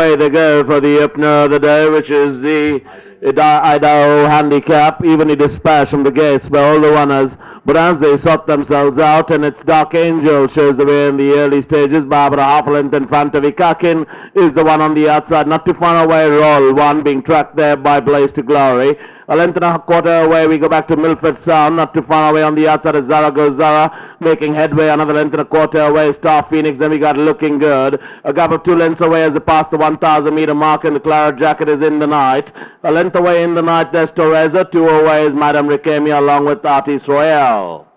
away they go for the opener of the day, which is the Idaho handicap, evenly dispatched from the gates by all the runners. But as they sort themselves out, and it's Dark Angel shows the way in the early stages. Barbara half a length in front of Ikakin is the one on the outside, not too far away. Roll one being tracked there by Blaze to Glory. A length and a quarter away, we go back to Milford Sound, not too far away on the outside of Zara Go Zara, making headway another length and a quarter away, Star Phoenix, then we got Looking Good. A gap of two lengths away as they pass the 1,000 meter mark, and the Claret Jacket is in the night. A length away in the night, there's Torreza, two away is Madame Ricamia along with Artis Royale.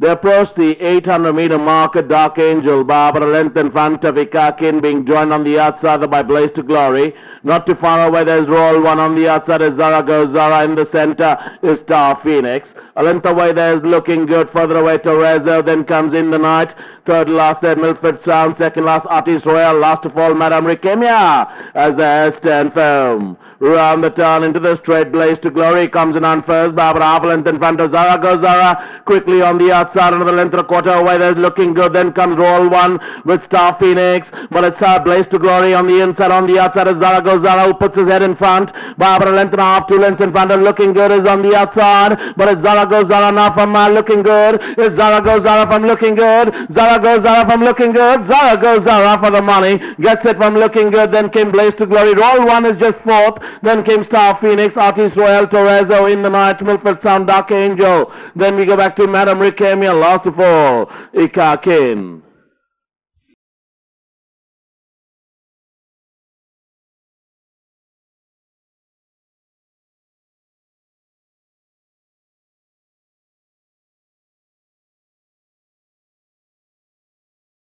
They approach the 800 meter mark at Dark Angel, Barbara length in front of Ikakin, being joined on the outside by Blaze to Glory. Not too far away, there's Roll One on the outside is Zara Zara in the center is Star Phoenix. A length away, there's Looking Good. Further away, Teresa. Then comes In the Night. Third last there, Milford Sound. Second last, Artis Royal. Last of all, Madame Ricamia as the stand firm. Round the turn into the straight blaze to glory. Comes in on first. Barbara half length in front of Zara Go Zara. Quickly on the outside, another length and a quarter away. There's looking good. Then comes roll one with Star Phoenix. But it's uh, blaze to glory on the inside. On the outside is Zara Zara who puts his head in front. Barbara length and a half, two lengths in front. And looking good is on the outside. But it's Zara Go Zara now from uh, looking good. It's Zara Go Zara from looking good. Zara Go Zara from looking good. Zara Go Zara for the money. Gets it from looking good. Then came Blaze to Glory. Roll one is just fourth. Then came Star Phoenix, Artis Royal, Torrezo in the night, Milford Sound, Dark Angel. Then we go back to Madame Ricamia, last of all, Ikakin.